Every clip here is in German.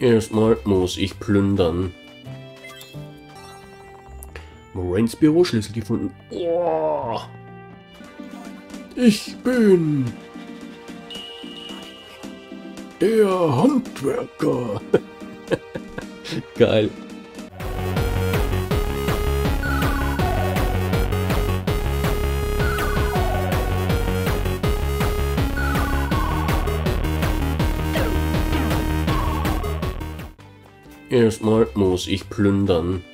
Erstmal muss ich plündern. Moraines Büroschlüssel gefunden. Oh. Ich bin der Handwerker. Geil. Erstmal muss ich plündern.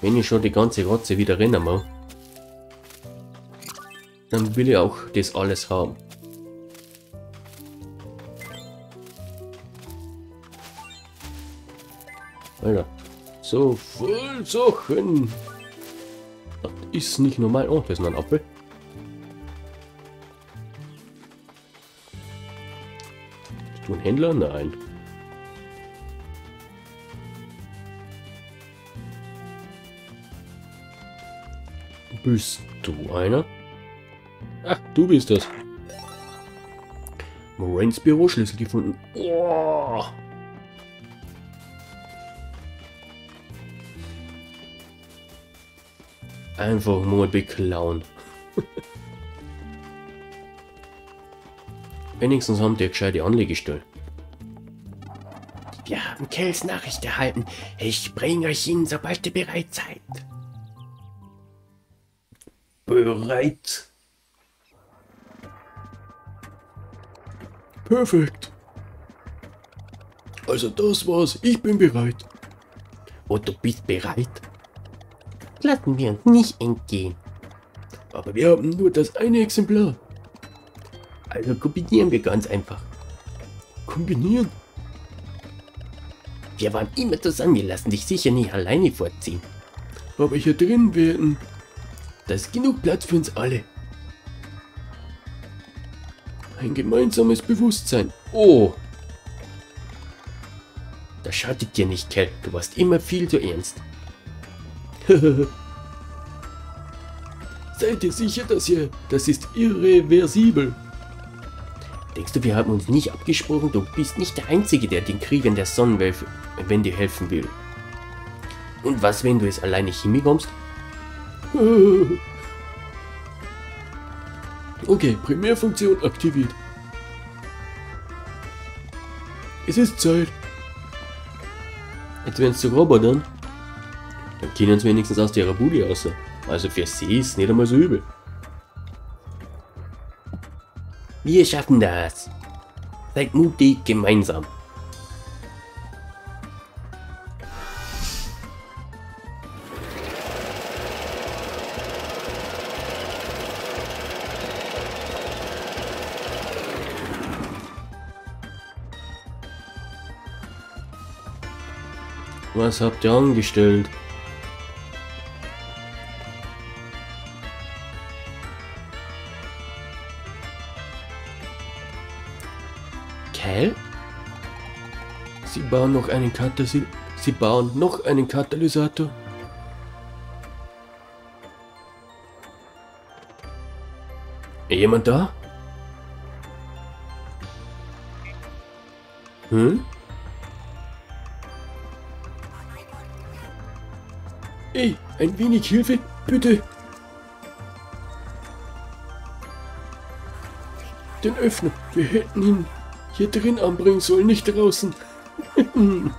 Wenn ich schon die ganze Rotze wieder rennen muss, dann will ich auch das alles haben. Alter, so voll Sachen. Das ist nicht normal. Oh, das ist noch ein Apfel. Ein Händler? Nein. Bist du einer? Ach, du bist das. Moraines Büroschlüssel gefunden. Oh. Einfach mal beklauen. Wenigstens haben die eine gescheite Anlegestelle. Wir haben Kells Nachricht erhalten. Ich bringe euch ihn, sobald ihr bereit seid. Bereit. Perfekt. Also das war's. Ich bin bereit. Und du bist bereit? Lassen wir uns nicht entgehen. Aber wir haben nur das eine Exemplar. Also kombinieren wir ganz einfach. Kombinieren? Wir waren immer zusammen, wir lassen dich sicher nicht alleine vorziehen. Aber hier drin werden. Da ist genug Platz für uns alle. Ein gemeinsames Bewusstsein. Oh. Das schadet dir nicht, Kell. Du warst immer viel zu ernst. Seid ihr sicher, dass ihr... Das ist irreversibel. Denkst du, wir haben uns nicht abgesprochen? Du bist nicht der Einzige, der den Kriegern der Sonnenwende helfen will. Und was, wenn du es alleine hinbekommst? Okay, Primärfunktion aktiviert. Es ist Zeit. Jetzt werden es zu Robotern. Dann können sie wenigstens aus der Bude raus. Also für sie ist es nicht einmal so übel. Wir schaffen das. Seid mutig gemeinsam. Was habt ihr angestellt? Cal? Sie bauen noch einen Katalysator. Sie bauen noch einen Katalysator. Jemand da? Hm? Ey, ein wenig Hilfe, bitte. Den Öffner, wir hätten ihn hier drin anbringen sollen, nicht draußen.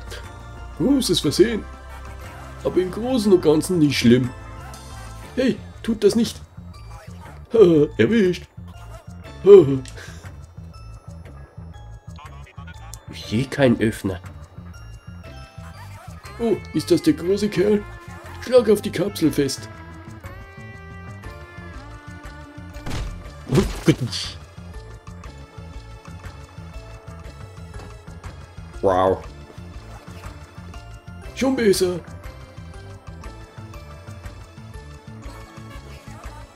Großes Versehen. Aber im Großen und Ganzen nicht schlimm. Hey, tut das nicht. Erwischt. Je kein Öffner. Oh, ist das der große Kerl? Schlag auf die Kapsel fest. Wow. Schon besser.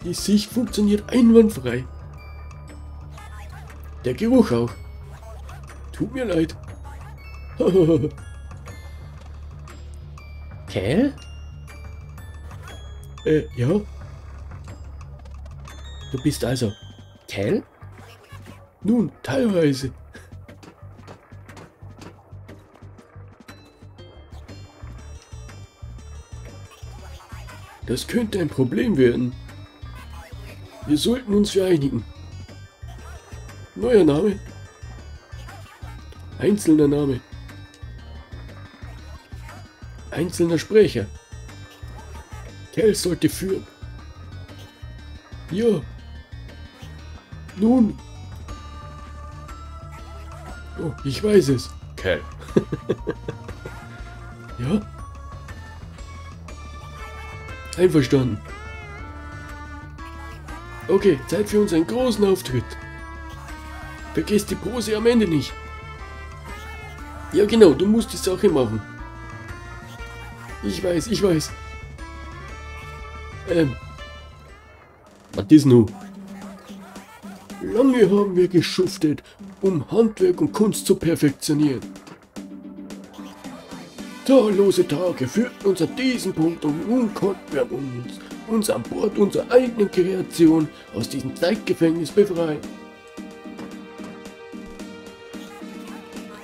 Die Sicht funktioniert einwandfrei. Der Geruch auch. Tut mir leid. Cal? äh, ja. Du bist also. Cal? Nun, teilweise. Das könnte ein Problem werden. Wir sollten uns vereinigen. Neuer Name. Einzelner Name. Einzelner Sprecher. Kell sollte führen. Ja. Nun. Oh, ich weiß es. Kell. ja? Einverstanden. Okay, Zeit für unseren großen Auftritt. Vergesst die Pose am Ende nicht. Ja genau, du musst die Sache machen. Ich weiß, ich weiß. Ähm. Was ist nun? Lange haben wir geschuftet, um Handwerk und Kunst zu perfektionieren. Zahllose Tage führten uns an diesen Punkt und nun konnten wir uns, uns an Bord unserer eigenen Kreation aus diesem Zeitgefängnis befreien.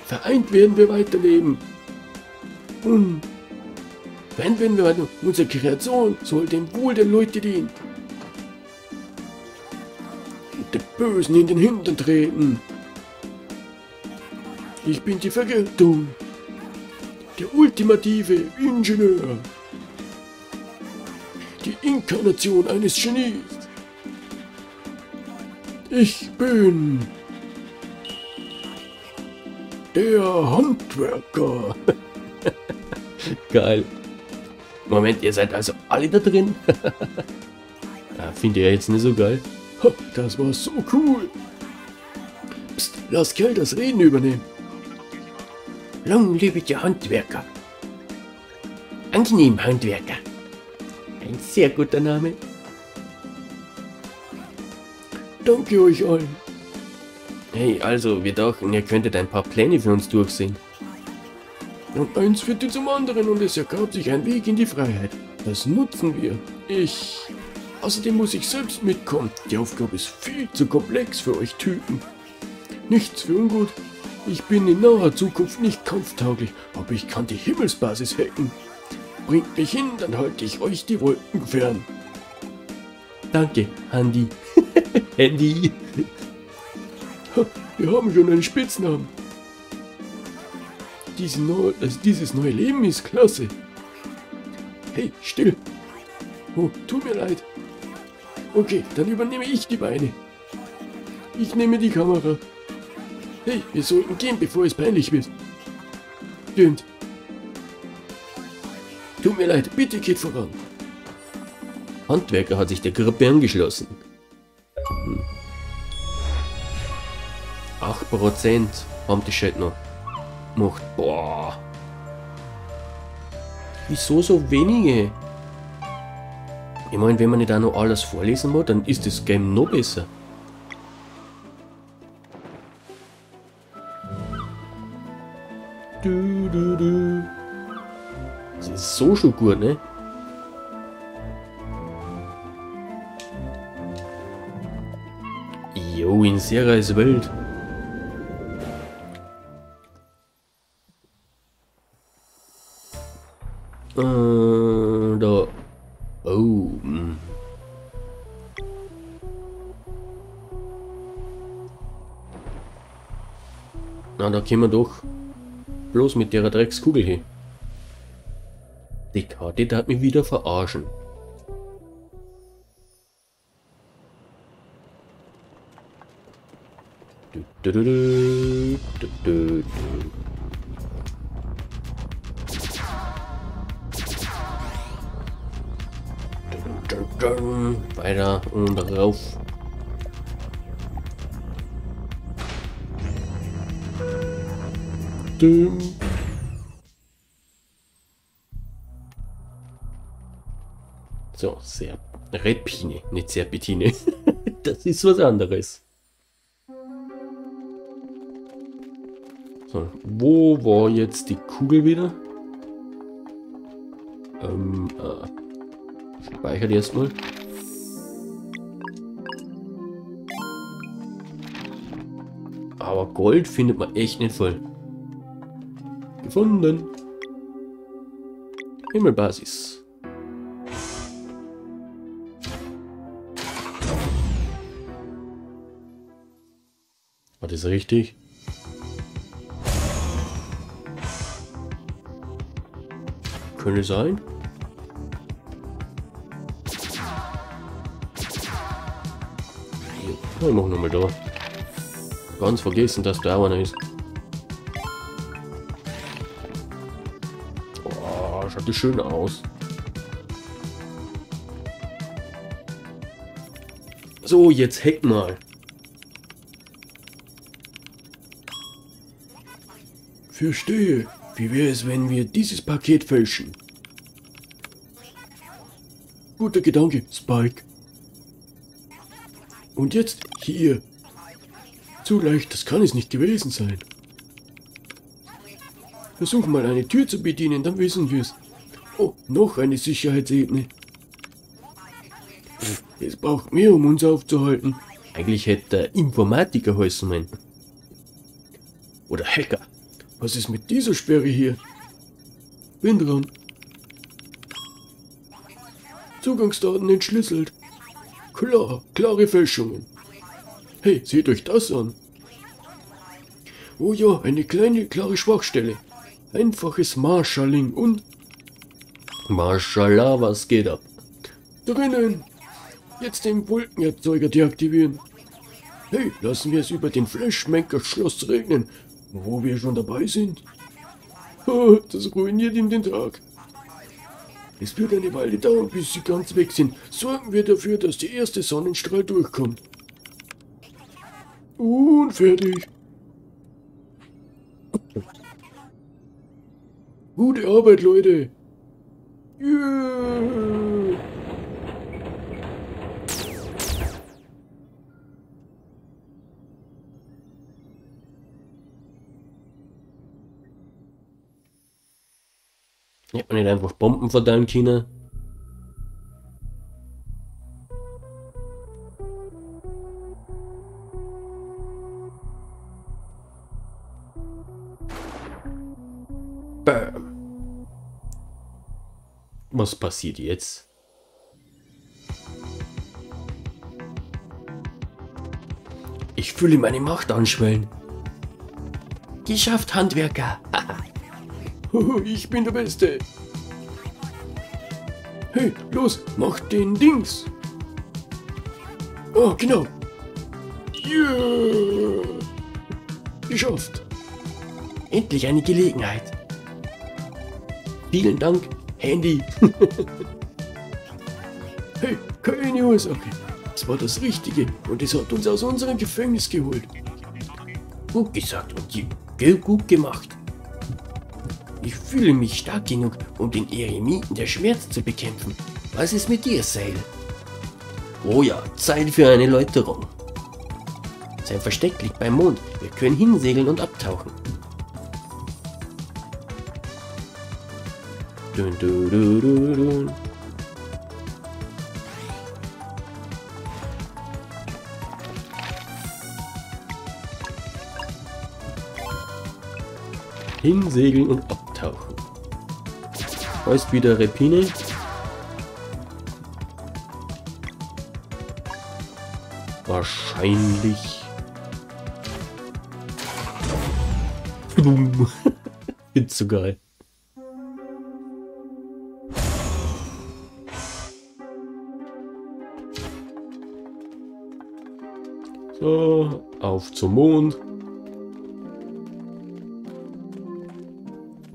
Vereint werden wir weiterleben. Und wenn, wenn wir weiter, unsere Kreation soll dem Wohl der Leute dienen. Und den Bösen in den Hintern treten. Ich bin die Vergeltung der ultimative Ingenieur, die Inkarnation eines Genies. Ich bin der Handwerker. Geil. Moment, ihr seid also alle da drin? ja, Finde ich jetzt nicht so geil. Das war so cool. Psst, lass Kell das Reden übernehmen. Der Handwerker. Angenehm Handwerker. Ein sehr guter Name. Danke euch allen. Hey, also, wir dachten, ihr könntet ein paar Pläne für uns durchsehen. Und eins führte zum anderen und es ergab sich ein Weg in die Freiheit. Das nutzen wir. Ich. Außerdem muss ich selbst mitkommen. Die Aufgabe ist viel zu komplex für euch Typen. Nichts für ungut. Ich bin in naher Zukunft nicht kampftauglich, aber ich kann die Himmelsbasis hacken. Bringt mich hin, dann halte ich euch die Wolken fern. Danke, Handy. Handy. Wir haben schon einen Spitznamen. Diese neu, also dieses neue Leben ist klasse. Hey, still. Oh, tut mir leid. Okay, dann übernehme ich die Beine. Ich nehme die Kamera. Hey, wir sollten gehen, bevor es peinlich wird. Stimmt. Tut mir leid, bitte geht voran. Handwerker hat sich der Gruppe angeschlossen. Hm. 8% haben die noch gemacht. Boah. Wieso so wenige? Ich meine, wenn man nicht auch noch alles vorlesen muss, dann ist das Game noch besser. So schon gut, ne? Jo, in Seras Welt. Äh, da. Oh. Hm. Na, da können wir doch bloß mit der Dreckskugel hin. Die Karte darf mich wieder verarschen. Du, du, du. Weiter und rauf. Düm. So, sehr. Repine, nicht Serpentine. das ist was anderes. So, wo war jetzt die Kugel wieder? Ähm, äh, speichert erstmal. Aber Gold findet man echt nicht voll. Gefunden. Himmelbasis. War das richtig? Könnte sein. Ja, ich mach nochmal da. Ganz vergessen, dass da einer ist. Oh, schaut das schön aus. So, jetzt hack mal. Verstehe. Wie wäre es, wenn wir dieses Paket fälschen? Guter Gedanke, Spike. Und jetzt hier. Zu leicht, das kann es nicht gewesen sein. Versuch mal eine Tür zu bedienen, dann wissen wir es. Oh, noch eine Sicherheitsebene. Es braucht mehr, um uns aufzuhalten. Eigentlich hätte der Informatiker heißen meinen. Oder Hacker. Was ist mit dieser Sperre hier? Bin dran. Zugangsdaten entschlüsselt. Klar, klare Fälschungen. Hey, seht euch das an. Oh ja, eine kleine, klare Schwachstelle. Einfaches Marshalling und Mashallah, was geht ab? drinnen. Jetzt den Wolkenerzeuger deaktivieren. Hey, lassen wir es über den Flashmaker Schloss regnen, wo wir schon dabei sind. Das ruiniert ihm den Tag. Es wird eine Weile dauern, bis sie ganz weg sind. Sorgen wir dafür, dass der erste Sonnenstrahl durchkommt. Und fertig. Gute Arbeit, Leute. Yeah. Ja, man nicht einfach Bomben verteilen können. Bam. Was passiert jetzt? Ich fühle meine Macht anschwellen. Geschafft, Handwerker. Ich bin der Beste. Hey, los, mach den Dings. Oh, genau. Yeah. Geschafft. Endlich eine Gelegenheit. Vielen Dank, Handy. Hey, keine Ursache. Es war das Richtige und es hat uns aus unserem Gefängnis geholt. Gut gesagt und gut gemacht. Ich fühle mich stark genug, um den Eremiten der Schmerz zu bekämpfen. Was ist mit dir, Sail? Oh ja, Zeit für eine Läuterung. Sein Versteck liegt beim Mond. Wir können hinsegeln und abtauchen. Dun, dun, dun, dun. Hinsegeln und abtauchen. Da ist wieder Repine. Wahrscheinlich. Find's so geil. So, auf zum Mond.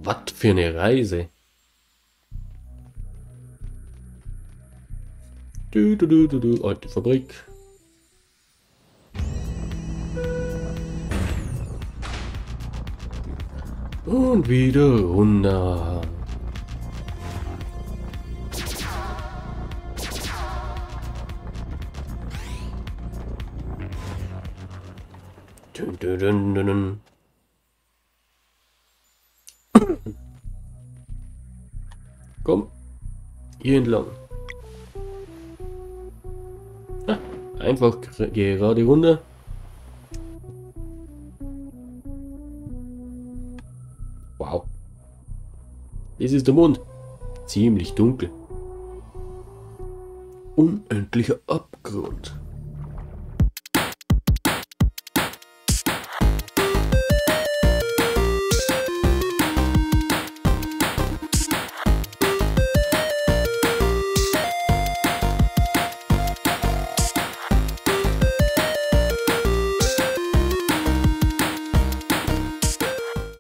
Was für eine Reise. Du, du, du, du. Alte Fabrik. Und wieder runter. Dun, dun, dun. Komm, hier entlang. einfach gerade runter. Wow. Das ist der Mond. Ziemlich dunkel. Unendlicher Abgrund.